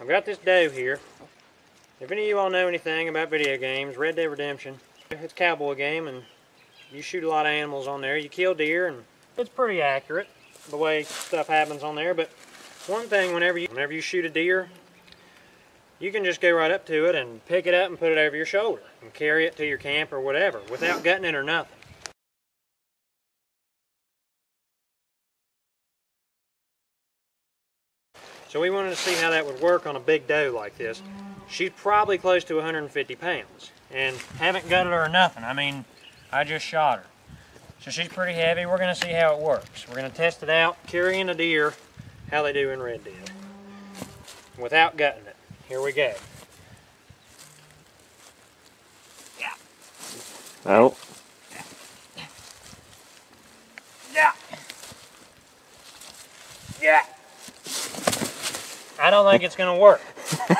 I've got this doe here. If any of you all know anything about video games, Red Dead Redemption, it's a cowboy game and you shoot a lot of animals on there. You kill deer and it's pretty accurate the way stuff happens on there. But one thing, whenever you, whenever you shoot a deer, you can just go right up to it and pick it up and put it over your shoulder and carry it to your camp or whatever without gutting it or nothing. So we wanted to see how that would work on a big doe like this. She's probably close to 150 pounds and haven't gutted her or nothing. I mean, I just shot her. So she's pretty heavy. We're gonna see how it works. We're gonna test it out, carrying a deer, how they do in Red Dead. without gutting it. Here we go. Yeah. Oh. I don't think it's going to work.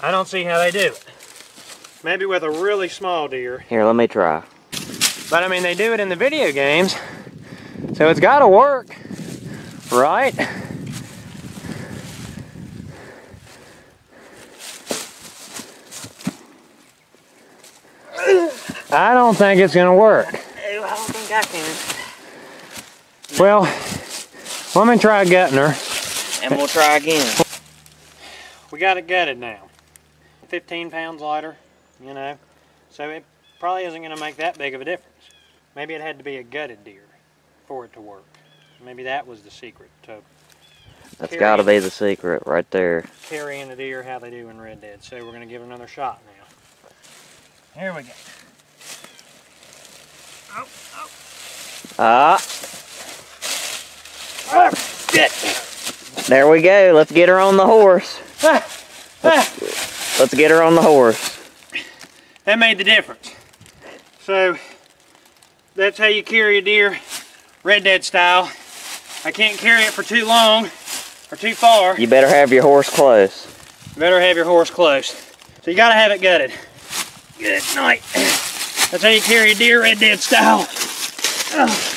I don't see how they do it. Maybe with a really small deer. Here, let me try. But I mean, they do it in the video games. So it's got to work, right? I don't think it's going to work. I don't think I can. Well, let me try gutting her. And we'll try again. We got it gutted now. 15 pounds lighter, you know. So it probably isn't going to make that big of a difference. Maybe it had to be a gutted deer for it to work. Maybe that was the secret to That's got to be the secret right there. carrying a deer how they do in Red Dead. So we're going to give it another shot now. Here we go. Oh, oh. Ah, Oh, shit! There we go. Let's get her on the horse. Ah, ah. Let's get her on the horse. That made the difference. So that's how you carry a deer, Red Dead style. I can't carry it for too long or too far. You better have your horse close. Better have your horse close. So you gotta have it gutted. Good night. That's how you carry a deer, Red Dead style. Ugh.